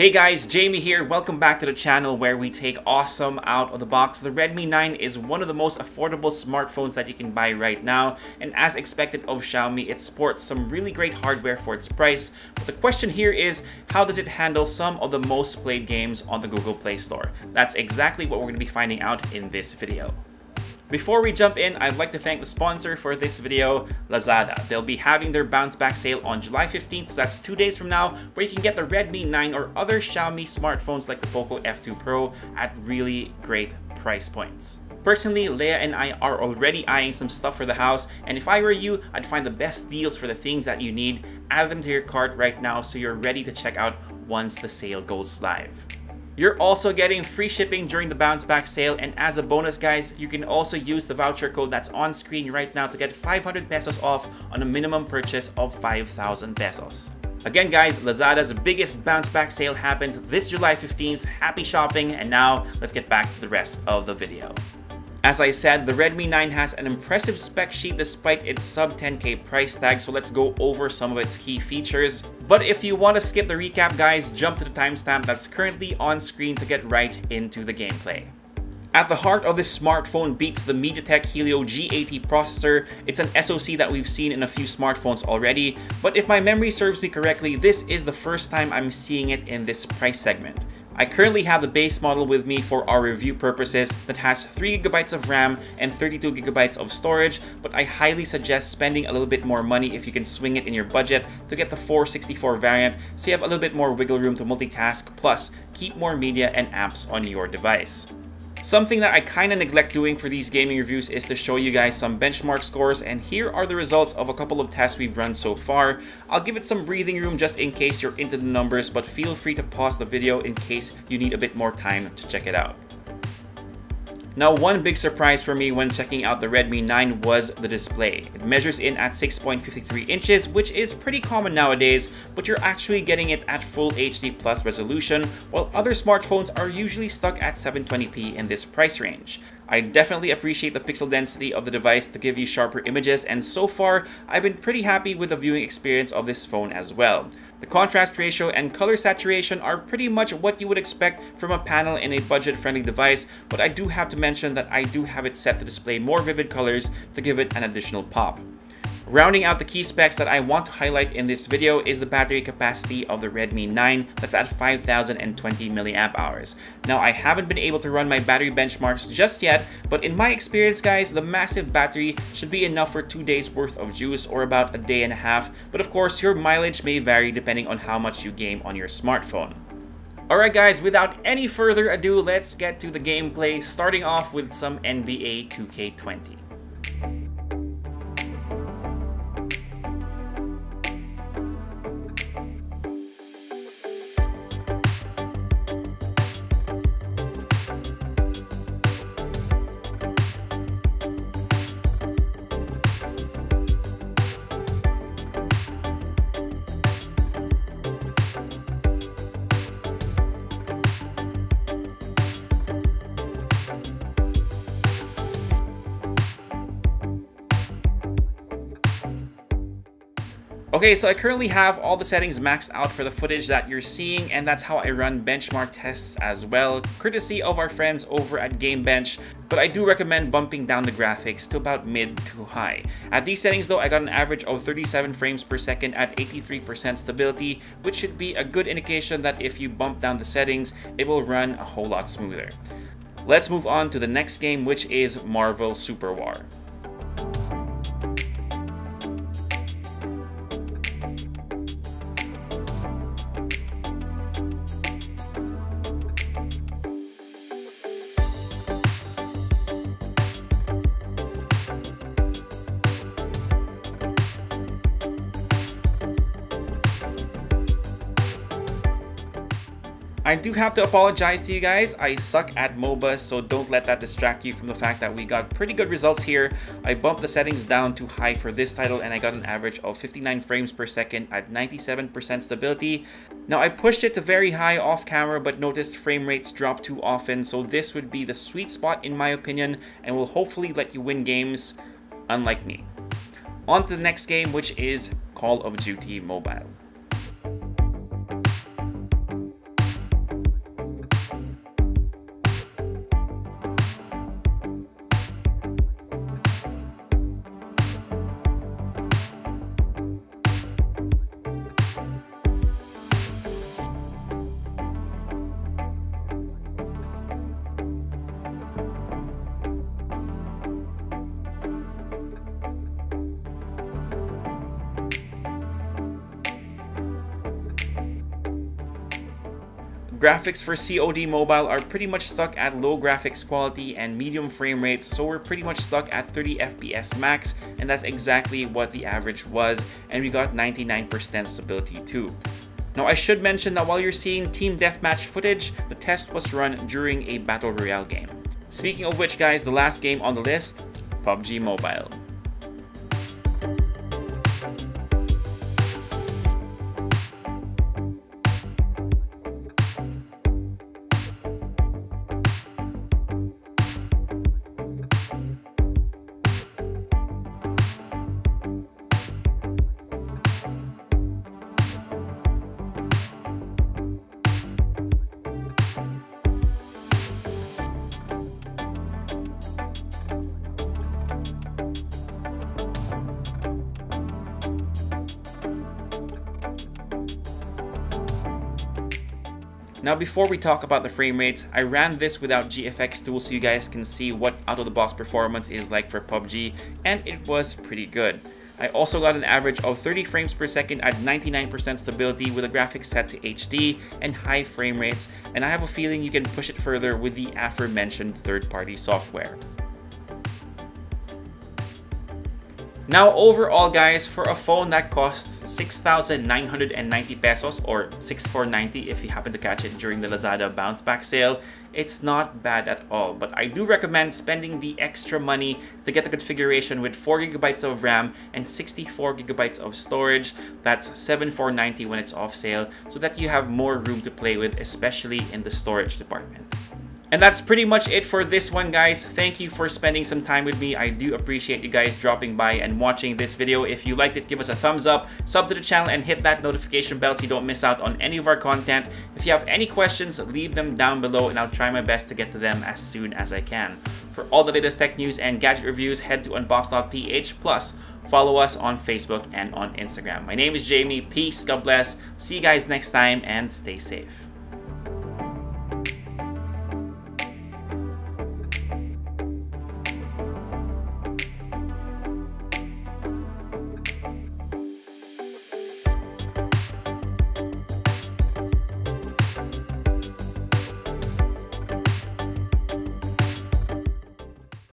Hey guys, Jamie here. Welcome back to the channel where we take awesome out of the box. The Redmi 9 is one of the most affordable smartphones that you can buy right now. And as expected of Xiaomi, it sports some really great hardware for its price. But the question here is, how does it handle some of the most played games on the Google Play Store? That's exactly what we're going to be finding out in this video. Before we jump in, I'd like to thank the sponsor for this video, Lazada. They'll be having their bounce back sale on July 15th, so that's two days from now, where you can get the Redmi 9 or other Xiaomi smartphones like the Poco F2 Pro at really great price points. Personally, Leia and I are already eyeing some stuff for the house, and if I were you, I'd find the best deals for the things that you need, add them to your cart right now so you're ready to check out once the sale goes live. You're also getting free shipping during the bounce back sale and as a bonus guys, you can also use the voucher code that's on screen right now to get 500 pesos off on a minimum purchase of 5,000 pesos. Again guys, Lazada's biggest bounce back sale happens this July 15th. Happy shopping and now let's get back to the rest of the video. As I said, the Redmi 9 has an impressive spec sheet despite its sub 10k price tag, so let's go over some of its key features. But if you want to skip the recap guys, jump to the timestamp that's currently on screen to get right into the gameplay. At the heart of this smartphone beats the MediaTek Helio G80 processor. It's an SoC that we've seen in a few smartphones already, but if my memory serves me correctly, this is the first time I'm seeing it in this price segment. I currently have the base model with me for our review purposes that has 3GB of RAM and 32GB of storage, but I highly suggest spending a little bit more money if you can swing it in your budget to get the 464 variant so you have a little bit more wiggle room to multitask plus keep more media and apps on your device. Something that I kinda neglect doing for these gaming reviews is to show you guys some benchmark scores and here are the results of a couple of tests we've run so far. I'll give it some breathing room just in case you're into the numbers but feel free to pause the video in case you need a bit more time to check it out. Now one big surprise for me when checking out the Redmi 9 was the display. It measures in at 6.53 inches, which is pretty common nowadays, but you're actually getting it at full HD plus resolution, while other smartphones are usually stuck at 720p in this price range. I definitely appreciate the pixel density of the device to give you sharper images, and so far, I've been pretty happy with the viewing experience of this phone as well. The contrast ratio and color saturation are pretty much what you would expect from a panel in a budget-friendly device, but I do have to mention that I do have it set to display more vivid colors to give it an additional pop. Rounding out the key specs that I want to highlight in this video is the battery capacity of the Redmi 9 that's at 5020 mAh. Now I haven't been able to run my battery benchmarks just yet, but in my experience guys, the massive battery should be enough for 2 days worth of juice or about a day and a half, but of course your mileage may vary depending on how much you game on your smartphone. Alright guys, without any further ado, let's get to the gameplay, starting off with some NBA 2K20. Okay, so I currently have all the settings maxed out for the footage that you're seeing, and that's how I run benchmark tests as well, courtesy of our friends over at GameBench, but I do recommend bumping down the graphics to about mid to high. At these settings though, I got an average of 37 frames per second at 83% stability, which should be a good indication that if you bump down the settings, it will run a whole lot smoother. Let's move on to the next game, which is Marvel Super War. I do have to apologize to you guys. I suck at MOBA, so don't let that distract you from the fact that we got pretty good results here. I bumped the settings down to high for this title and I got an average of 59 frames per second at 97% stability. Now I pushed it to very high off camera but noticed frame rates drop too often, so this would be the sweet spot in my opinion and will hopefully let you win games unlike me. On to the next game which is Call of Duty Mobile. Graphics for COD Mobile are pretty much stuck at low graphics quality and medium frame rates, so we're pretty much stuck at 30 FPS max, and that's exactly what the average was, and we got 99% stability too. Now I should mention that while you're seeing team deathmatch footage, the test was run during a battle royale game. Speaking of which guys, the last game on the list, PUBG Mobile. Now before we talk about the frame rates, I ran this without GFX tool so you guys can see what out-of-the-box performance is like for PUBG, and it was pretty good. I also got an average of 30 frames per second at 99% stability with the graphics set to HD and high frame rates, and I have a feeling you can push it further with the aforementioned third-party software. Now overall guys, for a phone that costs 6,990 pesos or 6,490 if you happen to catch it during the Lazada bounce back sale, it's not bad at all. But I do recommend spending the extra money to get the configuration with 4GB of RAM and 64GB of storage. That's 7,490 when it's off sale so that you have more room to play with, especially in the storage department. And that's pretty much it for this one, guys. Thank you for spending some time with me. I do appreciate you guys dropping by and watching this video. If you liked it, give us a thumbs up, sub to the channel, and hit that notification bell so you don't miss out on any of our content. If you have any questions, leave them down below and I'll try my best to get to them as soon as I can. For all the latest tech news and gadget reviews, head to unbox.ph. Plus, follow us on Facebook and on Instagram. My name is Jamie. Peace, God bless. See you guys next time and stay safe.